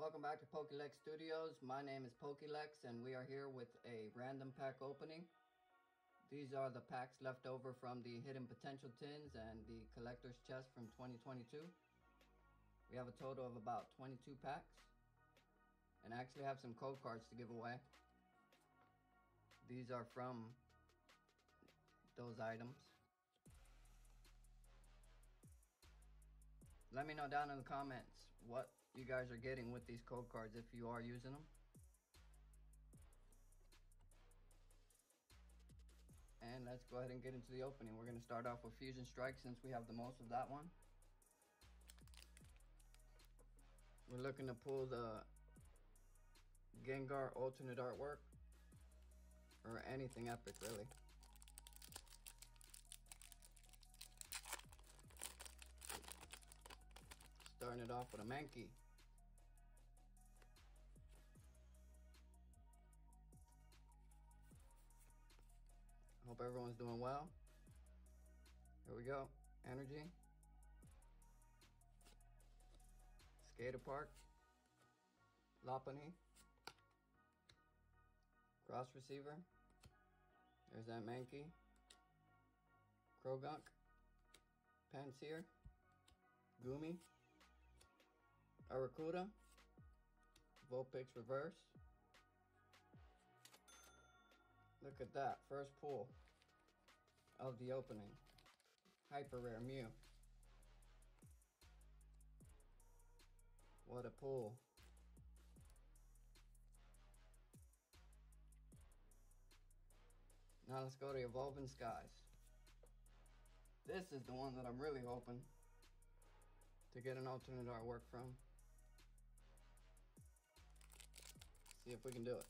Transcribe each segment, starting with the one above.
Welcome back to Pokélex Studios. My name is Pokélex and we are here with a random pack opening. These are the packs left over from the Hidden Potential tins and the Collector's Chest from 2022. We have a total of about 22 packs. And I actually have some code cards to give away. These are from those items. Let me know down in the comments what you guys are getting with these code cards if you are using them. And let's go ahead and get into the opening. We're going to start off with Fusion Strike since we have the most of that one. We're looking to pull the Gengar alternate artwork or anything epic really. Starting it off with a Mankey. Hope everyone's doing well. Here we go. Energy. Skater Park. Lopunny. Cross receiver. There's that Mankey. Croagunk. Pansear. Goomy. Arrokuda, Vulpix Reverse. Look at that, first pull of the opening. Hyper Rare Mew. What a pull. Now let's go to Evolving Skies. This is the one that I'm really hoping to get an alternate artwork from. See if we can do it.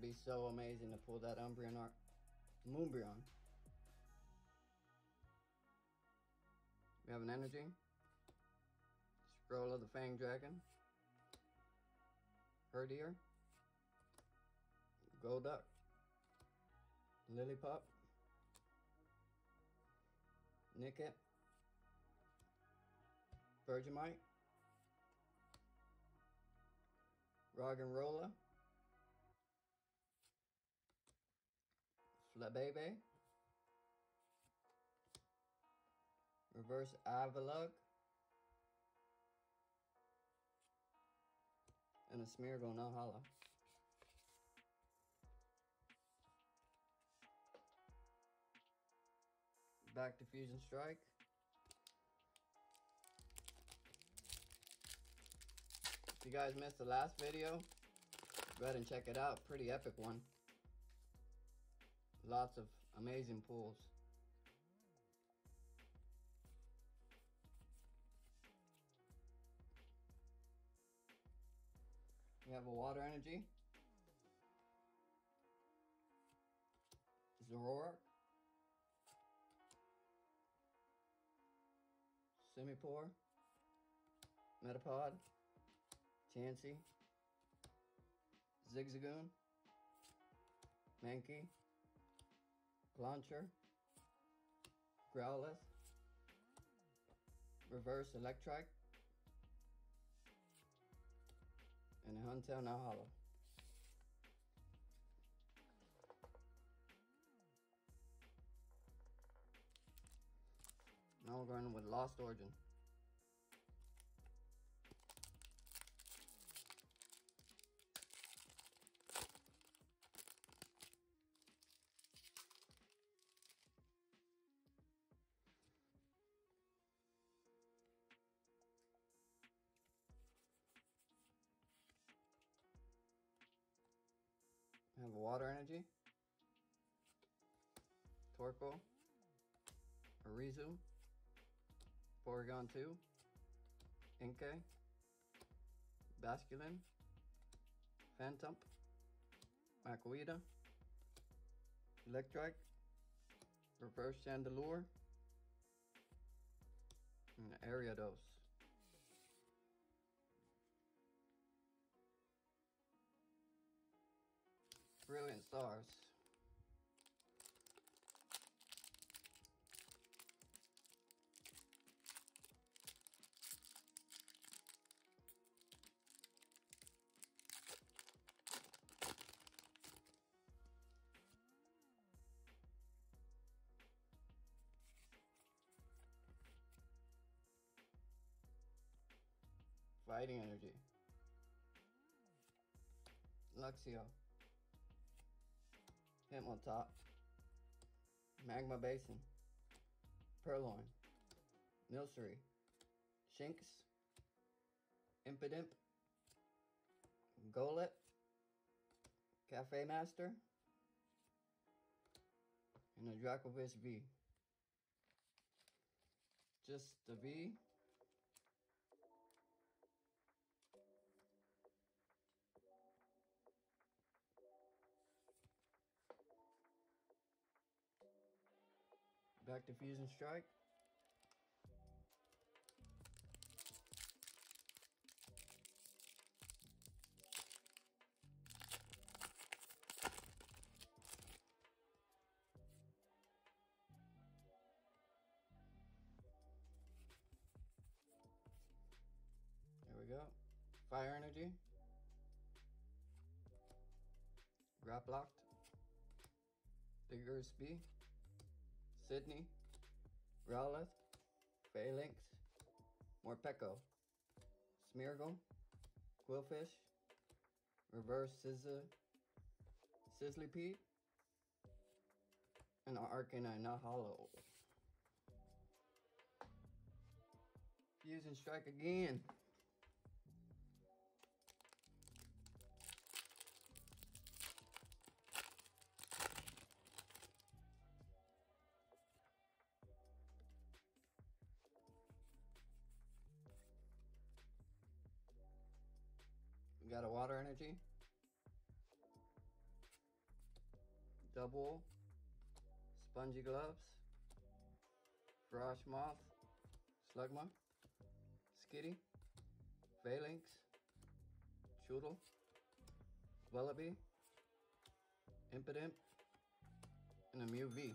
Would be so amazing to pull that Umbreon art, Moonbreon We have an energy. Scroll of the Fang Dragon. Herdier. Golduck. Lillipup. Nickit. Vegemite. Roggenrola. Flabebe. Reverse Avalugg. And a now hollow. Back to Fusion Strike. If you guys missed the last video, go ahead and check it out. Pretty epic one. Lots of amazing pulls. We have a water energy. Zoroark. Simipour. Metapod. Chansey. Zigzagoon. Mankey. Launcher. Growlithe. Reverse Electrike. and a Huntail now hollow. Now we're going with Lost Origin. Water energy, Torkoal, Arizu, Porygon 2, Inkay, Basculin, Phantump, Makuhita, Electrike, Reverse Chandelure. And Ariados. Brilliant stars. Fighting energy. Luxio. Hitmontop. Magma Basin. Purrloin. Milcery. Shinx. Impidimp. Golett. Cafe Master. And a Dracovish V. Just the V. Back to Fusion Strike. There we go. Fire Energy. Grapploct. Digger's B. Sydney, Growlithe, Falinks, Morpeko, Smeargle, Qwilfish, Reverse Scizor, Sizzlipede, and Arcanine not hollow. Fusion Strike again. Energy. Double. Spongy gloves. Frosmoth. Slugma. Skitty. Falinks. Choodle. Vullaby. Impidimp. And a Mew V.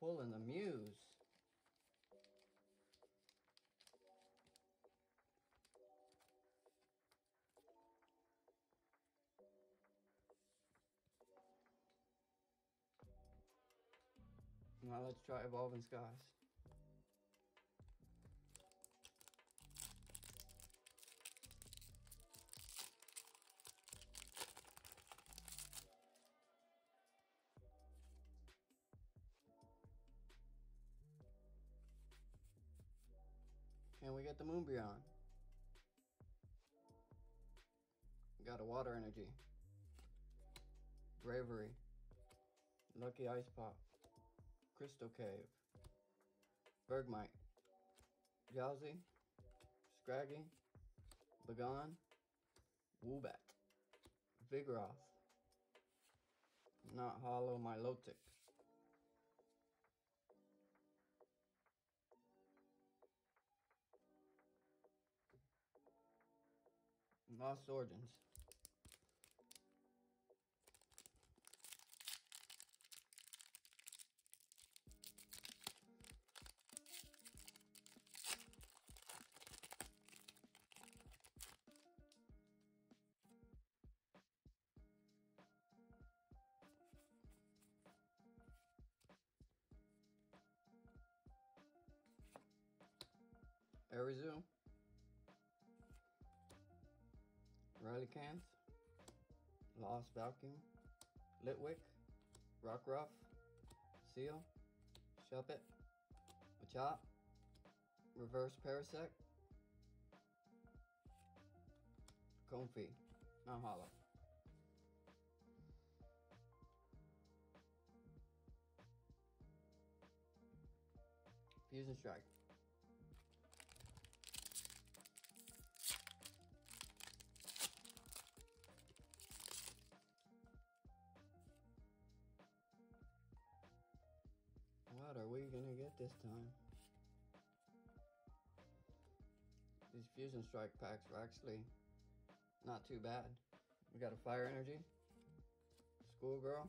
Pulling the Muse. Now let's try Evolving Skies. Can we get the Moonbreon? Got a Water Energy. Bravery. Lucky Ice Pop. Crystal Cave, Bergmite, Drowzee, Scraggy, Bagon, Woobat, Vigoroth, Not Hollow Milotic, Lost Origins. Relicanth, Lost Vacuum, Litwick, Rock Rockruff, Seel, Shuppet, Machop, Reverse Parasect, Comfey, not hollow. Fusion Strike. This time. These Fusion Strike packs are actually not too bad. We got a Fire Energy, Schoolgirl,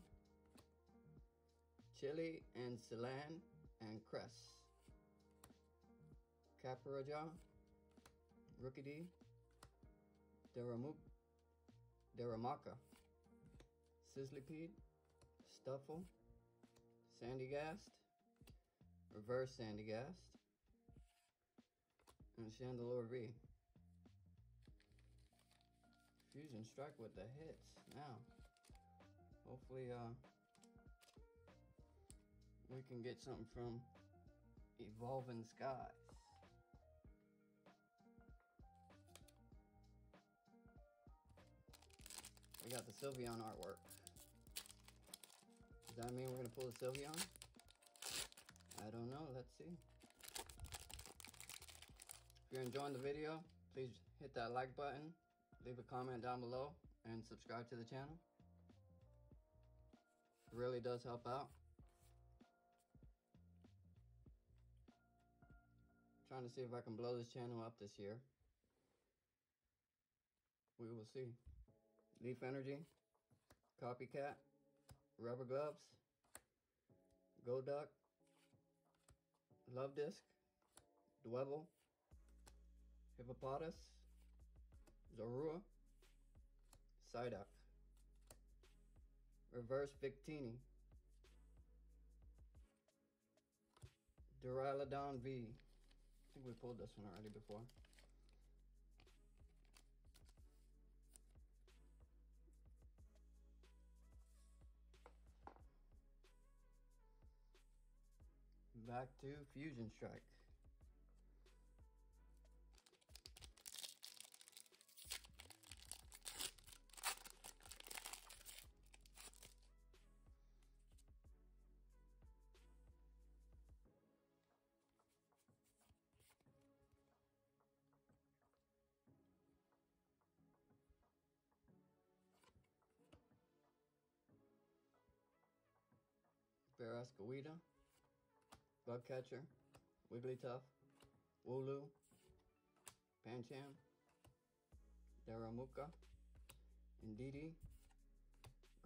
Chili and Cilan and Cress. Caparaja, Rookidee, Deramuk, Darumaka, Sizzlipede, Stufful, Sandygast, Reverse Sandygast, and Chandelure V. Fusion Strike with the hits now. Hopefully, uh, we can get something from Evolving Skies. We got the Sylveon artwork. Does that mean we're gonna pull the Sylveon? I don't know, let's see. If you're enjoying the video, please hit that like button, leave a comment down below, and subscribe to the channel. It really does help out. Trying to see if I can blow this channel up this year. We will see. Leaf Energy, Copycat, Rubber Gloves, Golduck, Love Disc, Dwebble, Hippopotas, Zorua, Psyduck, Reverse Victini, Duraludon V. I think we pulled this one already before. Back to Fusion Strike. Barraskewda, Bugcatcher, Wigglytuff, Wooloo, Pancham, Darumaka, Indeedee,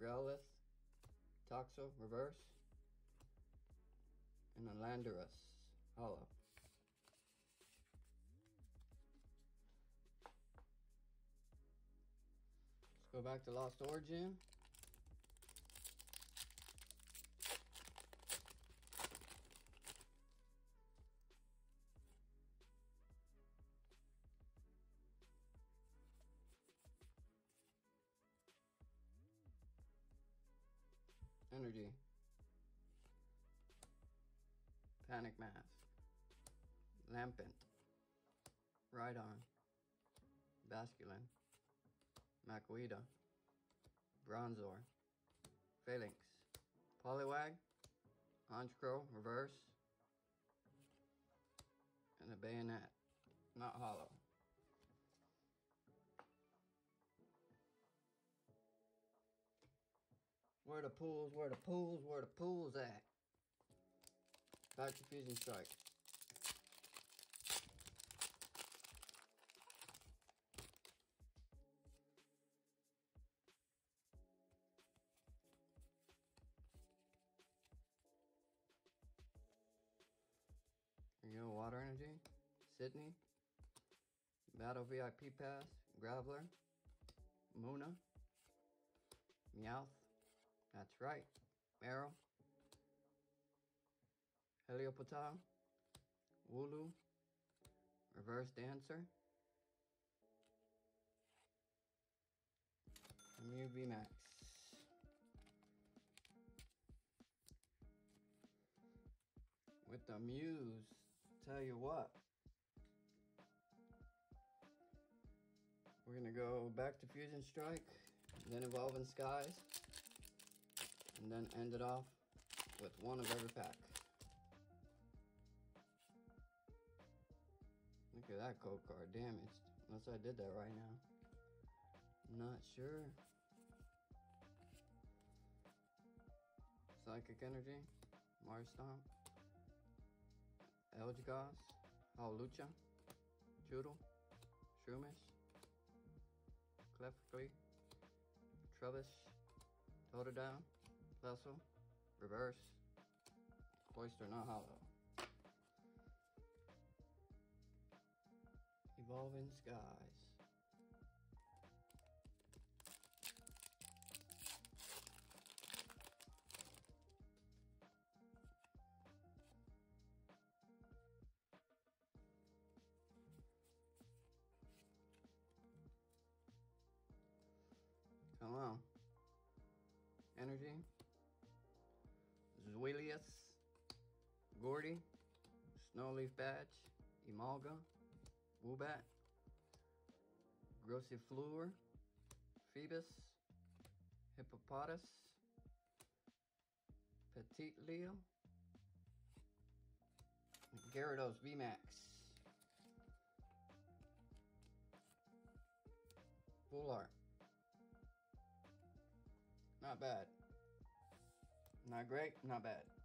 Growlithe, Toxel, Reverse, and a Landorus, Hollow. Let's go back to Lost Origin. Panic Mask. Lampent. Rhydon. Basculin. Makuhita. Bronzor. Falinks. Poliwag. Honchkrow. Reverse. And a bayonet. Not hollow. Where the pools, where the pools, where the pools at? To Fusion Strike. You go, Water Energy, Sydney, Battle VIP Pass, Graveler, Munna, Meowth, that's right. Meryl. Heliopota. Wooloo. Reverse Dancer. Mew VMAX. With the Muse, tell you what. We're gonna go back to Fusion Strike, then Evolving Skies, and then end it off with one of every pack. At that code card damaged. Unless I did that right now. Not sure. Psychic Energy, Mars Stomp, Elgaz, Hawlucha, Judel, Shroomish, Clefly, Trubbish, Totodile, Vessel, Reverse, Cloyster not hollow. Evolving Skies. Come. Energy. Zweilous. Gordy. Snowleaf Badge. Emalga. Woobat. Gossifleur. Phoebus. Hippopotas. Petit Leo. Gyarados VMAX. Full art. Not bad. Not great, not bad.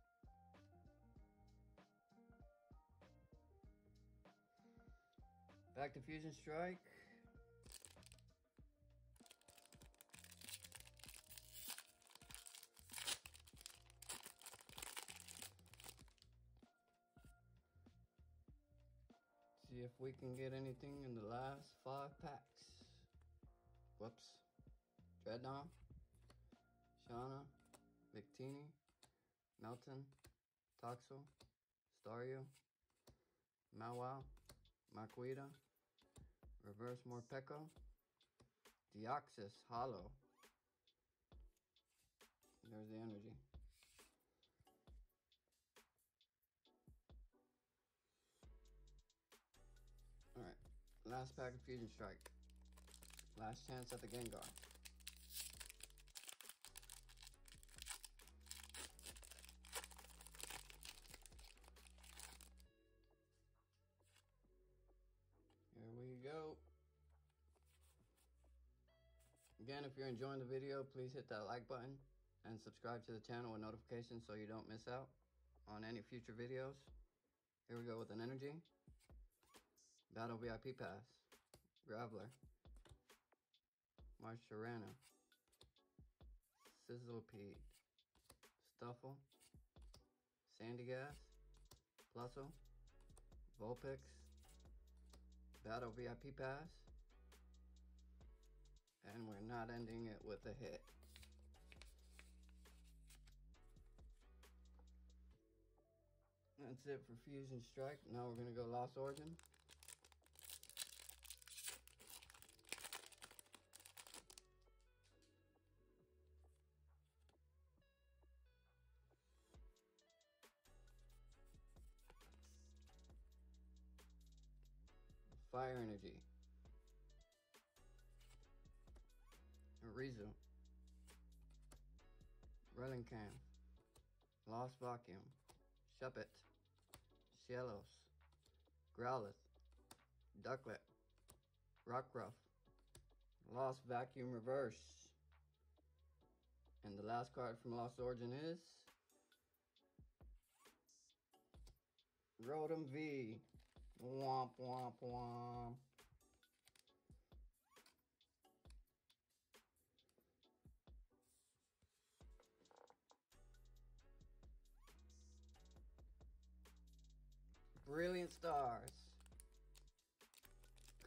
Back to Fusion Strike. See if we can get anything in the last five packs. Whoops. Dreadnought. Shauna, Victini, Meltan, Toxel, Staryu, Mawile, Maquita, Reverse Morpeko, Deoxys, Hollow. There's the energy. Alright, last pack of Fusion Strike. Last chance at the Gengar. If you're enjoying the video, please hit that like button and subscribe to the channel with notifications so you don't miss out on any future videos. Here we go with an energy. Battle VIP Pass. Graveler. Marcharana. Sizzlipede. Stufful. Sandygas. Plusle. Vulpix. Battle VIP Pass. And we're not ending it with a hit. That's it for Fusion Strike. Now we're going to go Lost Origin. Arizu. Relicanth. Lost Vacuum. Shuppet. Shellos. Growlithe. Ducklett. Rockruff. Lost Vacuum Reverse. And the last card from Lost Origin is... Rotom V. Womp womp womp. Brilliant stars.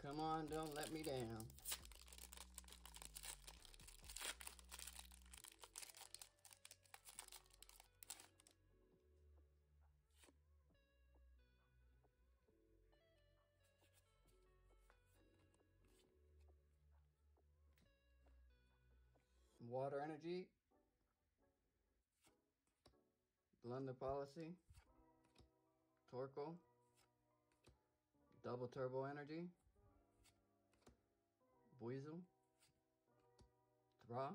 Come on, don't let me down. Water Energy, Blunder Policy, Torkoal, Double Turbo Energy, Buizel, Thra,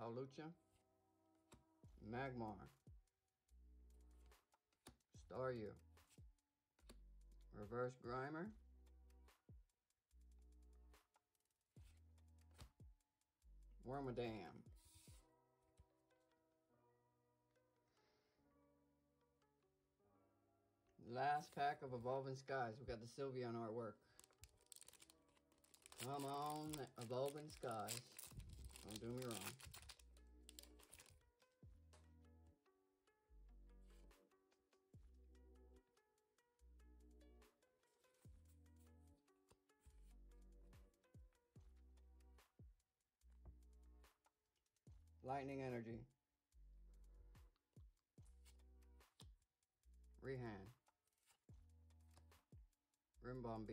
Hawlucha, Magmar, Staryu, Reverse Grimer, Wormadam. Last pack of Evolving Skies. We got the Sylveon artwork. Come on, Evolving Skies. Don't do me wrong. Lightning Energy. Rehan. Rimbomb B.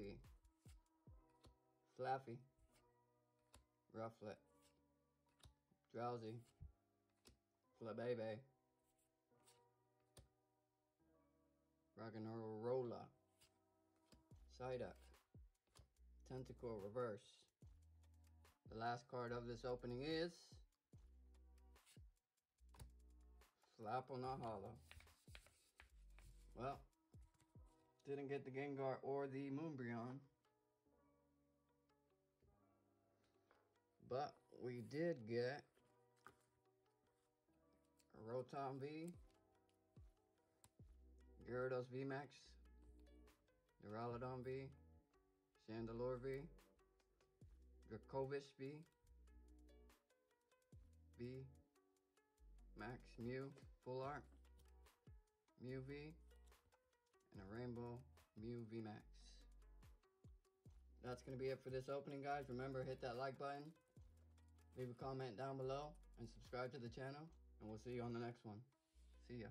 Flaaffy. Rufflet. Drowzee. Flabebe. Roggenrola. Psyduck. Tentacle Reverse. The last card of this opening is Flapple Not Hollow. Well, didn't get the Gengar or the Moonbreon. But we did get Rotom V, Gyarados VMAX, Duraludon V, Chandelure V, Dracovish V, V, Max Mew, Full Art, Mew V, and a Rainbow Mew VMAX. That's going to be it for this opening, guys. Remember, hit that like button, leave a comment down below, and subscribe to the channel. And we'll see you on the next one. See ya.